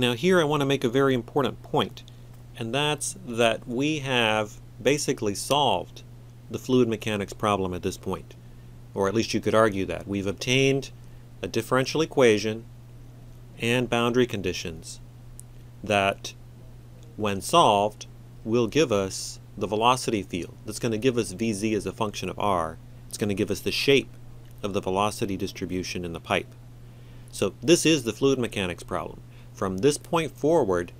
Now here I want to make a very important point, and that's that we have basically solved the fluid mechanics problem at this point. Or at least you could argue that. We've obtained a differential equation and boundary conditions that, when solved, will give us the velocity field. That's going to give us Vz as a function of r. It's going to give us the shape of the velocity distribution in the pipe. So this is the fluid mechanics problem. From this point forward,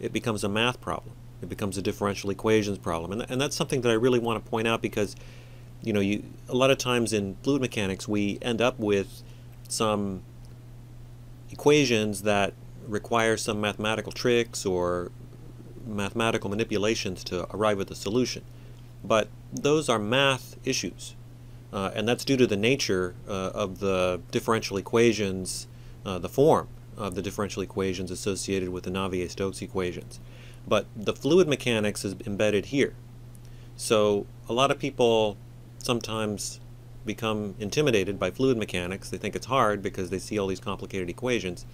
it becomes a math problem. It becomes a differential equations problem. And, and that's something that I really want to point out because, you know, you, a lot of times in fluid mechanics we end up with some equations that require some mathematical tricks or mathematical manipulations to arrive at the solution. But those are math issues. Uh, and that's due to the nature uh, of the differential equations, uh, the form of the differential equations associated with the Navier-Stokes equations. But the fluid mechanics is embedded here. So a lot of people sometimes become intimidated by fluid mechanics. They think it's hard because they see all these complicated equations.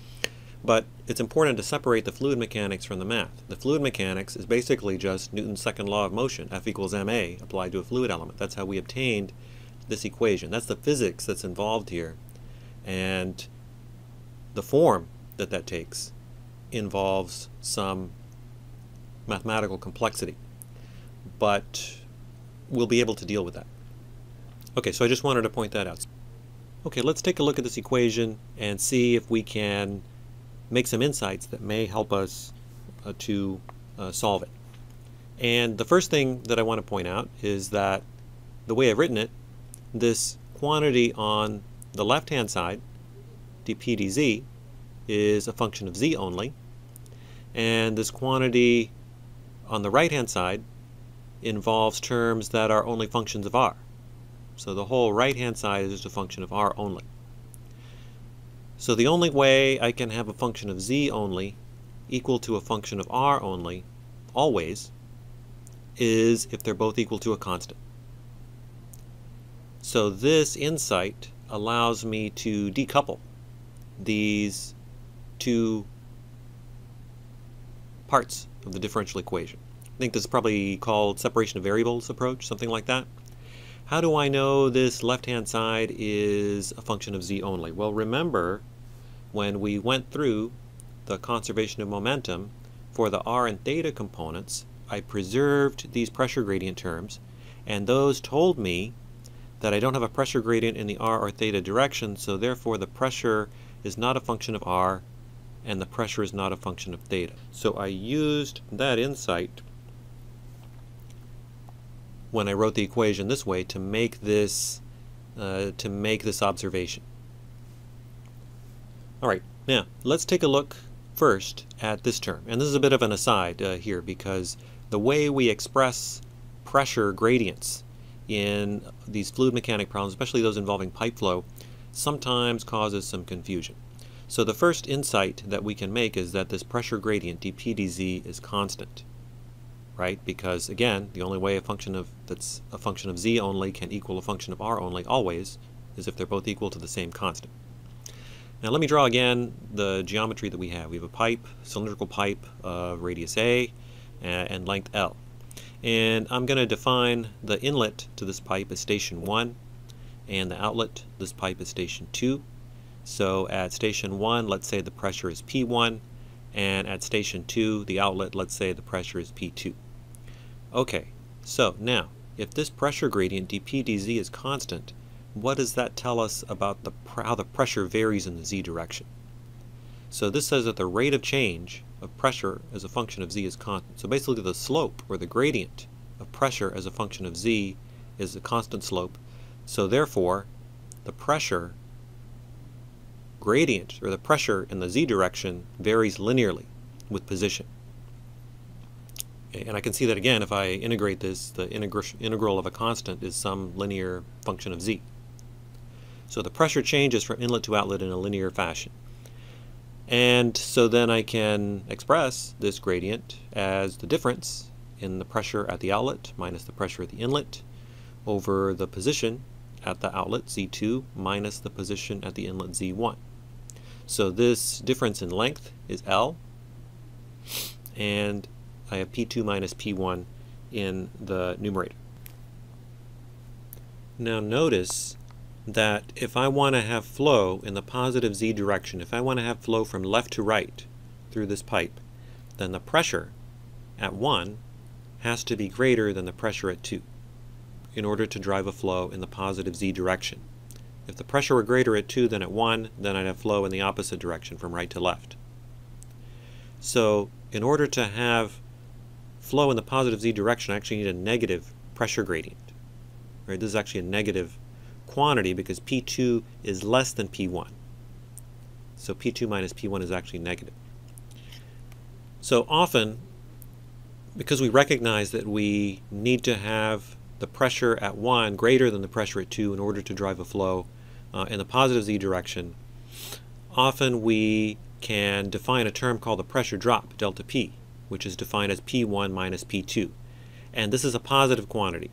But it's important to separate the fluid mechanics from the math. The fluid mechanics is basically just Newton's second law of motion, F equals ma, applied to a fluid element. That's how we obtained this equation. That's the physics that's involved here. And the form that that takes involves some mathematical complexity. But we'll be able to deal with that. Okay, so I just wanted to point that out. Okay, let's take a look at this equation and see if we can make some insights that may help us uh, to uh, solve it. And the first thing that I want to point out is that the way I've written it, this quantity on the left-hand side, dp dz, is a function of z only. And this quantity on the right-hand side involves terms that are only functions of r. So the whole right-hand side is just a function of r only. So the only way I can have a function of z only equal to a function of r only, always, is if they're both equal to a constant. So this insight allows me to decouple these two parts of the differential equation. I think this is probably called separation of variables approach, something like that. How do I know this left-hand side is a function of z only? Well, remember when we went through the conservation of momentum for the r and theta components, I preserved these pressure gradient terms, and those told me that I don't have a pressure gradient in the r or theta direction, so therefore the pressure is not a function of r and the pressure is not a function of theta. So I used that insight when I wrote the equation this way to make this uh, to make this observation. All right, now let's take a look first at this term. And this is a bit of an aside uh, here because the way we express pressure gradients in these fluid mechanic problems, especially those involving pipe flow, sometimes causes some confusion. So the first insight that we can make is that this pressure gradient dp dz is constant, right? Because again, the only way a function of that's a function of z only can equal a function of r only always is if they're both equal to the same constant. Now let me draw again the geometry that we have. We have a pipe, cylindrical pipe of radius a and length l. And I'm going to define the inlet to this pipe as station 1 and the outlet, this pipe is station 2 so at station 1, let's say the pressure is P1, and at station 2, the outlet, let's say the pressure is P2. Okay, so now, if this pressure gradient dP dz is constant, what does that tell us about the, how the pressure varies in the z direction? So this says that the rate of change of pressure as a function of z is constant. So basically the slope, or the gradient, of pressure as a function of z is a constant slope. So therefore, the pressure gradient, or the pressure in the z direction, varies linearly with position. And I can see that again if I integrate this, the integral of a constant is some linear function of z. So the pressure changes from inlet to outlet in a linear fashion. And so then I can express this gradient as the difference in the pressure at the outlet minus the pressure at the inlet over the position at the outlet, Z2, minus the position at the inlet, Z1. So this difference in length is L, and I have P2 minus P1 in the numerator. Now notice that if I want to have flow in the positive z direction, if I want to have flow from left to right through this pipe, then the pressure at 1 has to be greater than the pressure at 2 in order to drive a flow in the positive z direction. If the pressure were greater at 2 than at 1, then I'd have flow in the opposite direction from right to left. So in order to have flow in the positive z direction, I actually need a negative pressure gradient. Right? This is actually a negative quantity because P2 is less than P1. So P2 minus P1 is actually negative. So often, because we recognize that we need to have the pressure at 1 greater than the pressure at 2 in order to drive a flow uh, in the positive z direction, often we can define a term called the pressure drop, delta P, which is defined as P1 minus P2. And this is a positive quantity.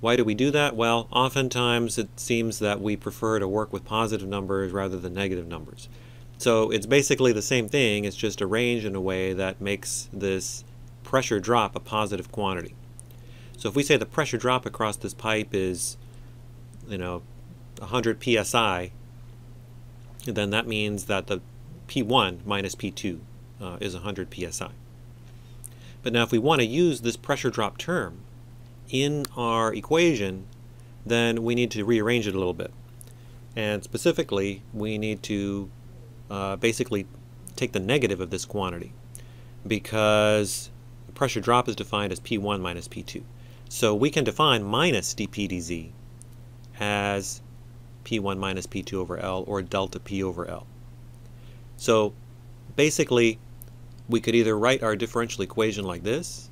Why do we do that? Well, oftentimes it seems that we prefer to work with positive numbers rather than negative numbers. So it's basically the same thing, it's just arranged in a way that makes this pressure drop a positive quantity. So if we say the pressure drop across this pipe is, you know, 100 psi, then that means that the P1 minus P2 uh, is 100 psi. But now if we want to use this pressure drop term in our equation, then we need to rearrange it a little bit. And specifically, we need to uh, basically take the negative of this quantity because the pressure drop is defined as P1 minus P2. So we can define minus dP dz as P1 minus P2 over L or delta P over L. So basically, we could either write our differential equation like this,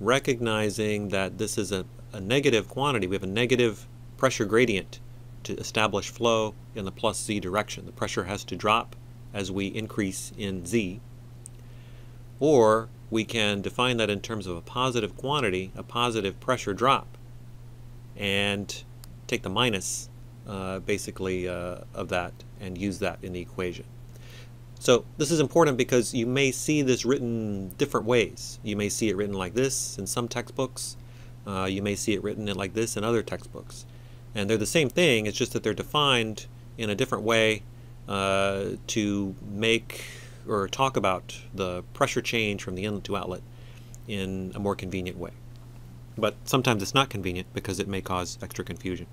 recognizing that this is a, a negative quantity. We have a negative pressure gradient to establish flow in the plus z direction. The pressure has to drop as we increase in z. Or we can define that in terms of a positive quantity, a positive pressure drop, and take the minus uh, basically uh, of that and use that in the equation. So this is important because you may see this written different ways. You may see it written like this in some textbooks. Uh, you may see it written like this in other textbooks. And they're the same thing, it's just that they're defined in a different way uh, to make or talk about the pressure change from the inlet to outlet in a more convenient way. But sometimes it's not convenient because it may cause extra confusion.